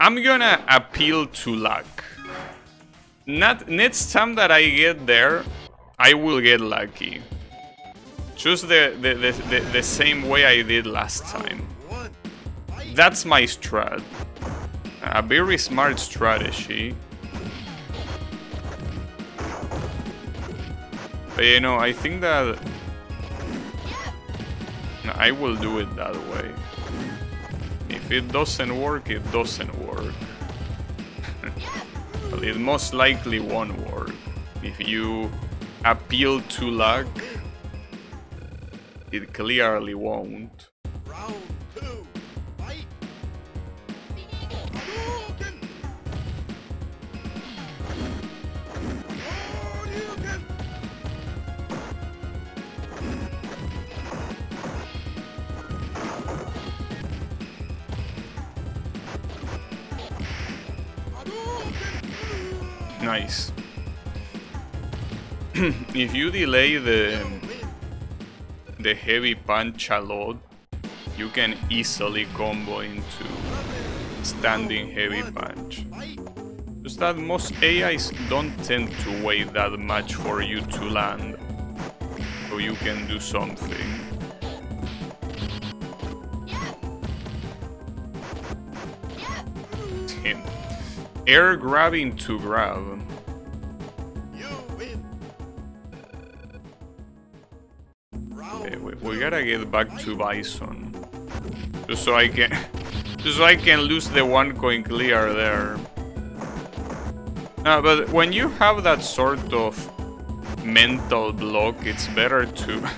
I'm gonna appeal to luck. Not next time that I get there, I will get lucky. Just the, the, the, the, the same way I did last time. That's my strat. A very smart strategy. But you know, I think that I will do it that way. If it doesn't work, it doesn't work. but it most likely won't work. If you appeal to luck, it clearly won't. Nice. if you delay the um, the heavy punch a lot, you can easily combo into standing heavy punch. Just that most AIs don't tend to wait that much for you to land, so you can do something. Air grabbing to grab. We, gotta get back to Bison. Just so I can... Just so I can lose the one coin clear there. Uh, but when you have that sort of mental block, it's better to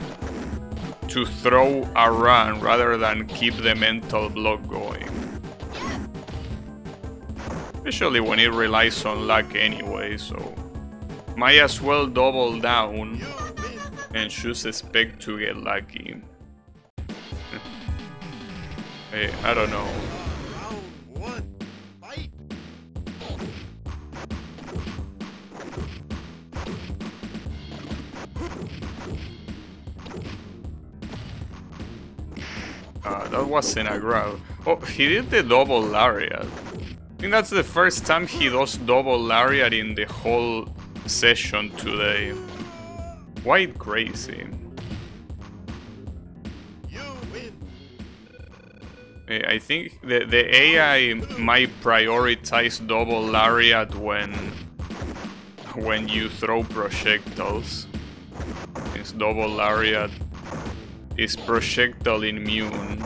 to throw a run rather than keep the mental block going. Especially when it relies on luck anyway, so... Might as well double down and just expect to get lucky. hey, I don't know. Uh, that wasn't a grab. Oh, he did the double lariat. I think that's the first time he does double lariat in the whole session today. Quite crazy. I think the, the AI might prioritize double lariat when when you throw projectiles. Since double lariat is projectile immune.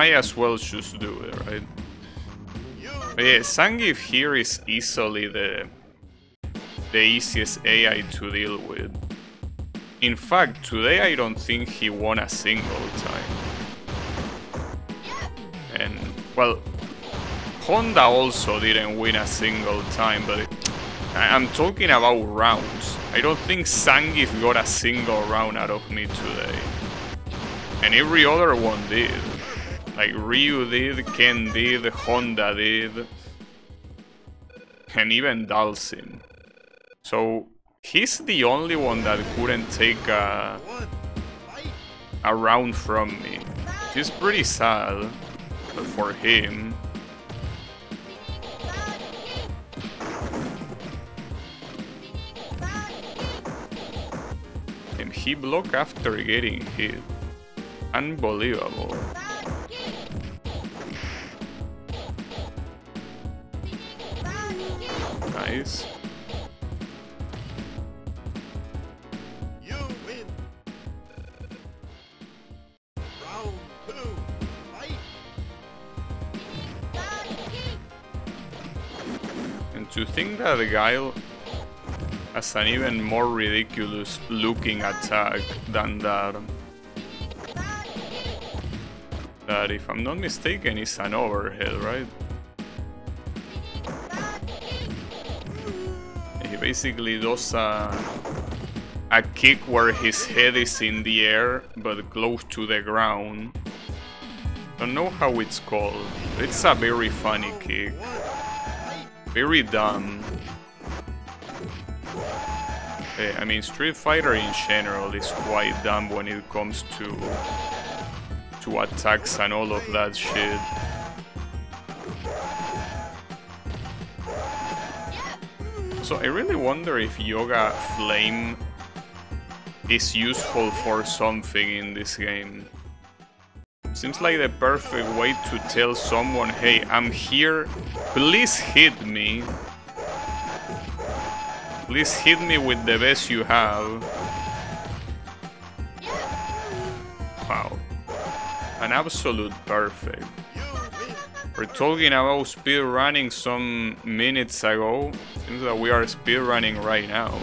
Might as well just do it, right? But yeah, Zangief here is easily the the easiest AI to deal with. In fact, today I don't think he won a single time. And, well, Honda also didn't win a single time, but I'm talking about rounds. I don't think Zangief got a single round out of me today. And every other one did. Like Ryu did, Ken did, Honda did, and even Dhalsim. So he's the only one that couldn't take a, a round from me. Is pretty sad, but for him. And he blocked after getting hit. Unbelievable. Nice. And to think that the guy has an even more ridiculous looking attack than that. That, if I'm not mistaken, is an overhead, right? basically does a, uh, a kick where his head is in the air, but close to the ground. Don't know how it's called. It's a very funny kick. Very dumb. Eh, I mean, Street Fighter in general is quite dumb when it comes to to attacks and all of that shit. So I really wonder if Yoga Flame is useful for something in this game. Seems like the perfect way to tell someone, hey, I'm here, please hit me. Please hit me with the best you have. Wow. An absolute perfect. We're talking about speed running some minutes ago. Seems that we are speed running right now.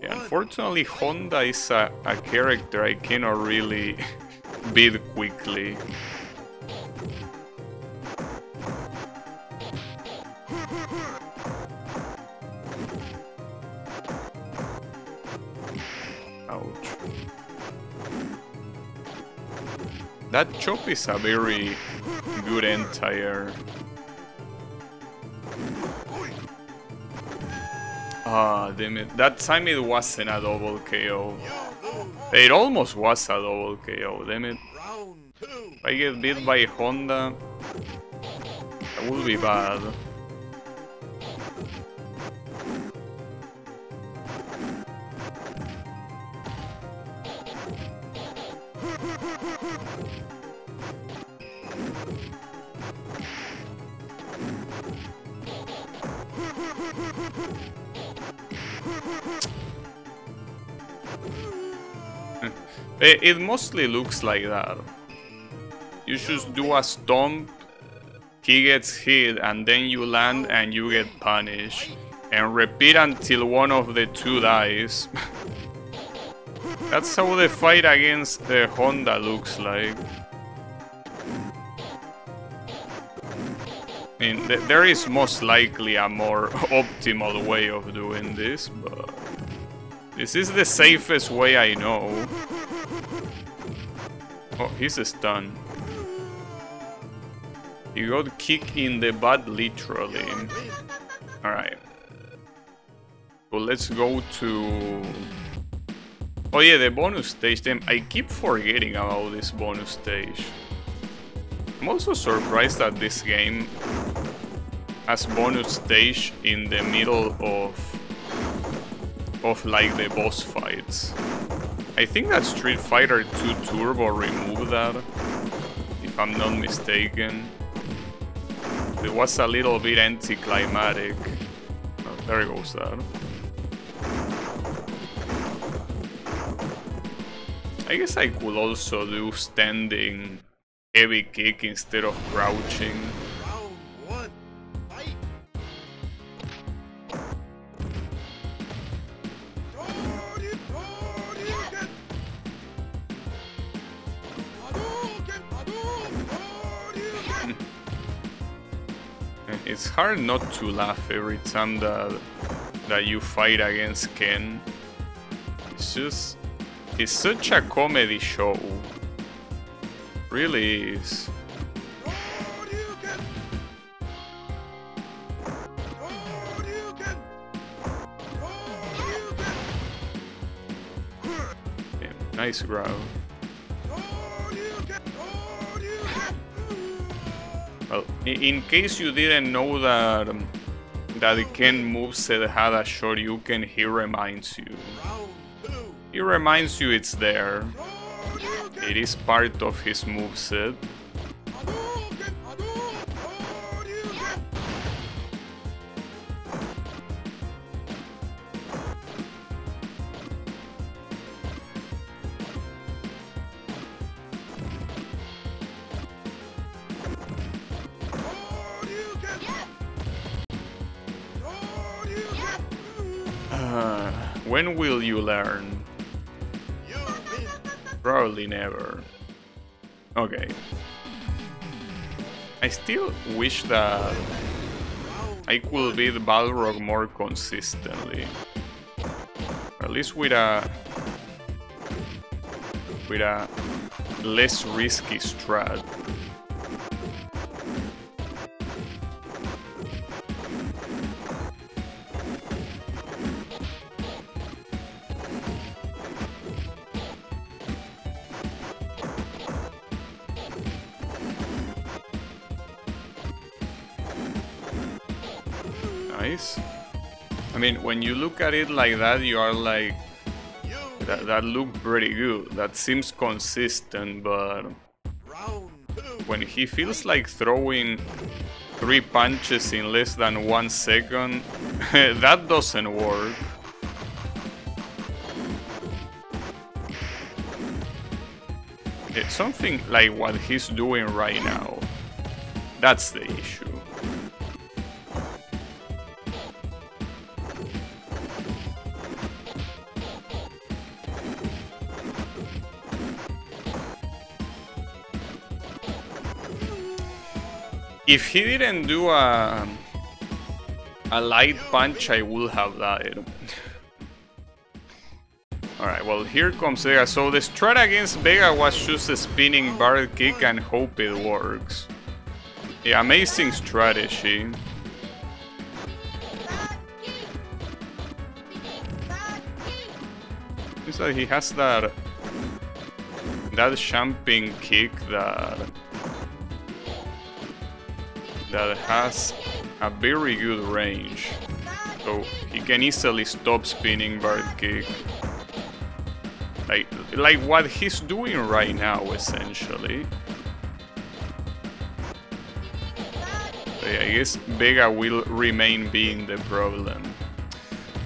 Yeah, unfortunately, Honda is a, a character I cannot really beat quickly. Ouch. That chop is a very good anti-air. Ah, damn it. That time it wasn't a double KO. It almost was a double KO, damn it. If I get beat by Honda, that would be bad. Hmm. It, it mostly looks like that. You just do a stomp, he gets hit, and then you land and you get punished. And repeat until one of the two dies. That's how the fight against the Honda looks like. I mean, th there is most likely a more optimal way of doing this, but... This is the safest way I know. Oh, he's stunned. He got kicked in the butt, literally. Alright. Well, let's go to... Oh yeah, the bonus stage. Damn, I keep forgetting about this bonus stage. I'm also surprised that this game has bonus stage in the middle of of like the boss fights. I think that Street Fighter 2 Turbo removed that, if I'm not mistaken. It was a little bit anticlimactic. Oh, there goes that. I guess I could also do standing heavy kick instead of crouching. Hard not to laugh every time that that you fight against Ken. It's just it's such a comedy show. Really is. Nice grab. In case you didn't know that that Ken moveset had a Shoryuken, he reminds you. He reminds you it's there. It is part of his moveset. When will you learn? Probably never. Okay. I still wish that I could beat Balrog more consistently. At least with a with a less risky strat. Mean, when you look at it like that, you are like, that, that looked pretty good. That seems consistent, but when he feels like throwing three punches in less than one second, that doesn't work. It's something like what he's doing right now. That's the issue. If he didn't do a a light punch, I would have died. Alright, well here comes Vega. So the strat against Vega was just a spinning bird kick and hope it works. Yeah, amazing strategy. He has that that jumping kick that that has a very good range. So he can easily stop spinning bird kick. Like, like what he's doing right now, essentially. Yeah, I guess Vega will remain being the problem.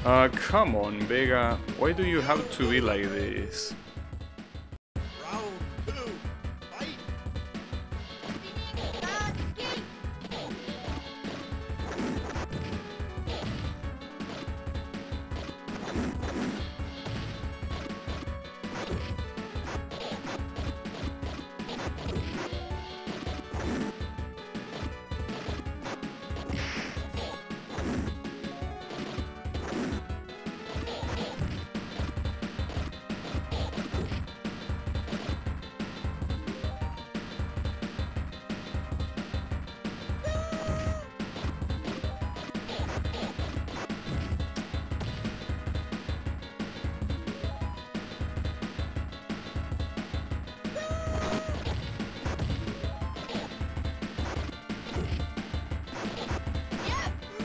Uh, come on, Vega. Why do you have to be like this?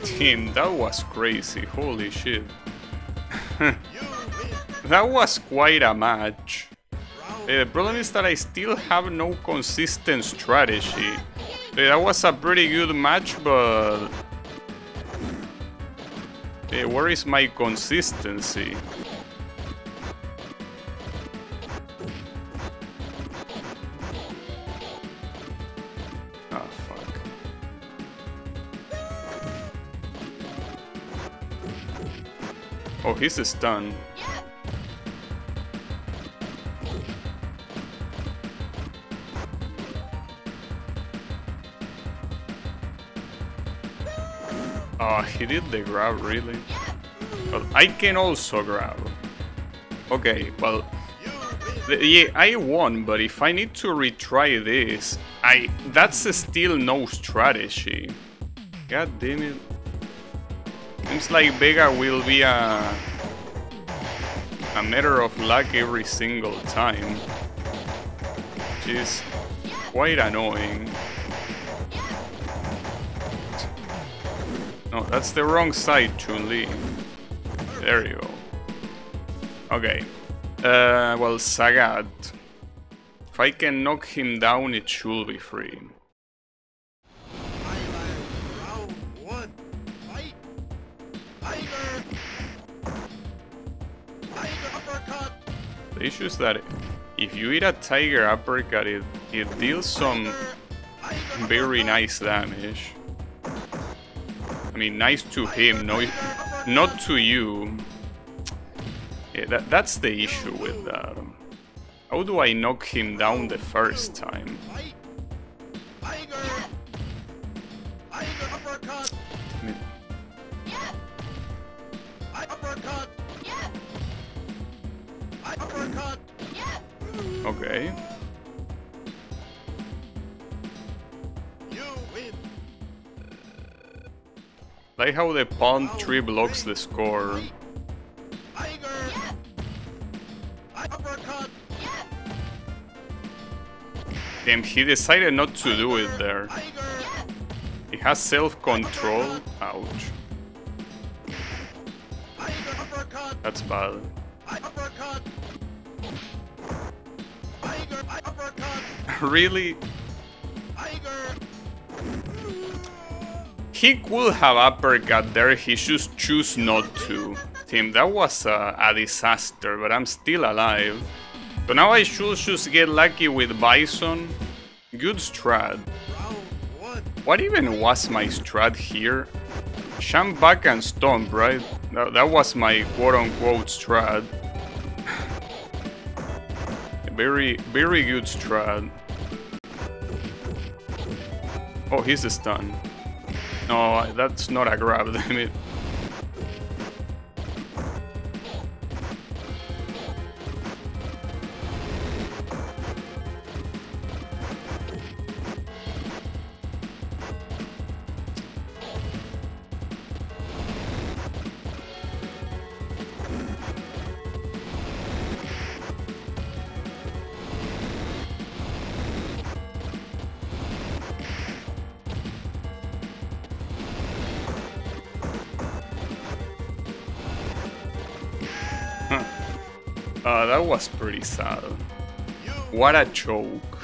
Damn, that was crazy, holy shit. that was quite a match. Uh, the problem is that I still have no consistent strategy. Uh, that was a pretty good match, but... Uh, where is my consistency? Oh, he's a stun. Oh, he did the grab, really? But I can also grab. Okay, well... Yeah, I won, but if I need to retry this, I... That's still no strategy. God damn it. Seems like Vega will be a a matter of luck every single time. Which is quite annoying. No, that's the wrong side, Chun-Li. There you go. Okay. Uh, well, Sagat. If I can knock him down, it should be free. The issue is that if you eat a tiger uppercut, it, it deals some very nice damage. I mean, nice to him, no, not to you. Yeah, that, that's the issue with that. How do I knock him down the first time? Okay. Like how the palm tree blocks the score. Damn, he decided not to do it there. He has self-control. Ouch. That's bad. really? He could have uppercut there, he just choose not to. Team, that was a, a disaster, but I'm still alive. So now I should just get lucky with Bison. Good strat. What even was my strat here? Jump back and stomp, right? That, that was my quote-unquote strat. very, very good strat. Oh, he's a stun. No, that's not a grab, damn it. Uh, that was pretty sad. What a choke.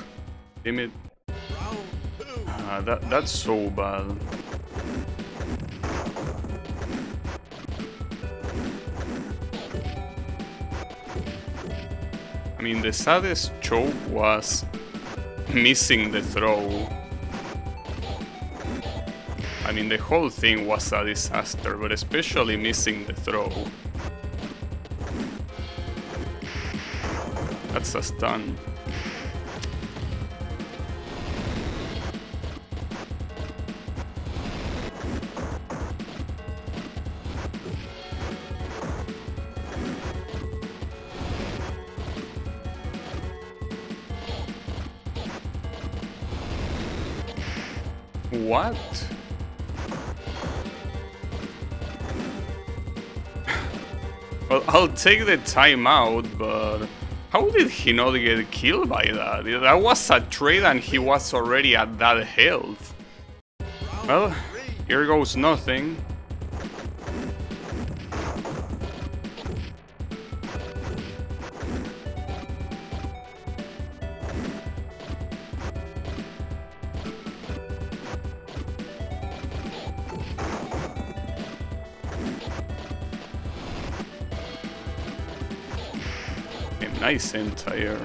Damn it. Uh, that, that's so bad. I mean, the saddest choke was missing the throw. I mean, the whole thing was a disaster, but especially missing the throw. That's a stun. What? well, I'll take the timeout, but... How did he not get killed by that? That was a trade and he was already at that health. Well, here goes nothing. Nice anti-air.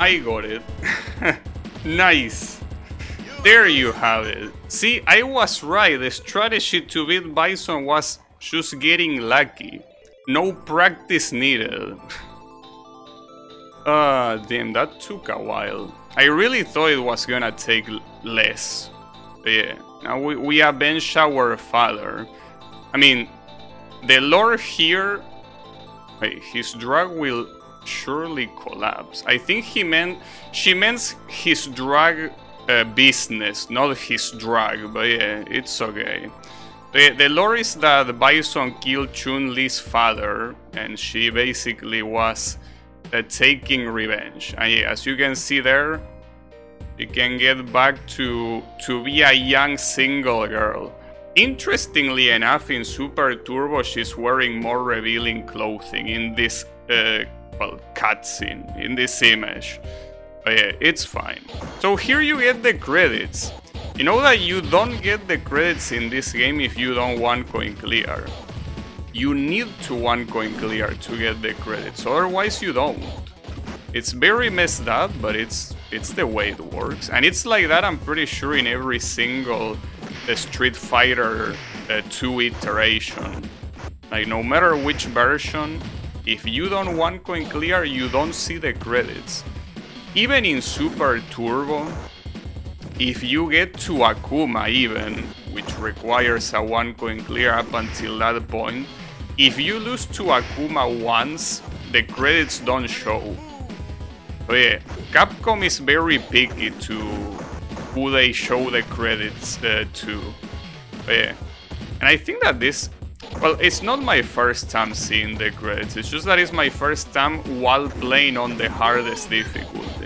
I got it. nice. There you have it. See, I was right. The strategy to beat Bison was just getting lucky. No practice needed. Ah, uh, damn, that took a while. I really thought it was gonna take less. But yeah, now we, we avenge our father. I mean, the Lord here... Wait, his drug will surely collapse. I think he meant... She meant his drag uh, business, not his drug, but yeah, it's okay. The, the lore is that Bison killed Chun-Li's father, and she basically was uh, taking revenge. And yeah, as you can see there, you can get back to, to be a young single girl. Interestingly enough, in Super Turbo, she's wearing more revealing clothing in this, uh, well, cutscene, in this image. But yeah, it's fine. So here you get the credits. You know that you don't get the credits in this game if you don't one coin clear. You need to one coin clear to get the credits, otherwise you don't. It's very messed up, but it's it's the way it works. And it's like that, I'm pretty sure, in every single uh, Street Fighter uh, 2 iteration. Like, no matter which version, if you don't one coin clear, you don't see the credits. Even in Super Turbo, if you get to Akuma even, which requires a one coin clear up until that point, if you lose to Akuma once, the credits don't show. But yeah, Capcom is very picky to who they show the credits uh, to. But yeah. And I think that this well, it's not my first time seeing the credits, it's just that it's my first time while playing on the hardest difficulty.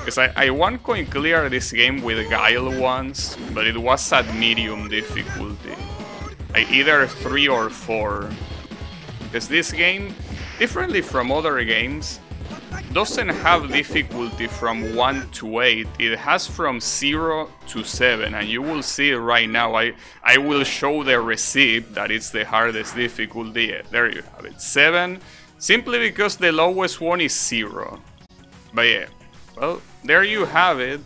Because I, I one coin clear this game with Guile once, but it was at medium difficulty. I either 3 or 4. Because this game, differently from other games, doesn't have difficulty from 1 to 8, it has from 0 to 7, and you will see right now, I, I will show the receipt that it's the hardest difficulty, yeah, there you have it, 7, simply because the lowest one is 0. But yeah, well, there you have it,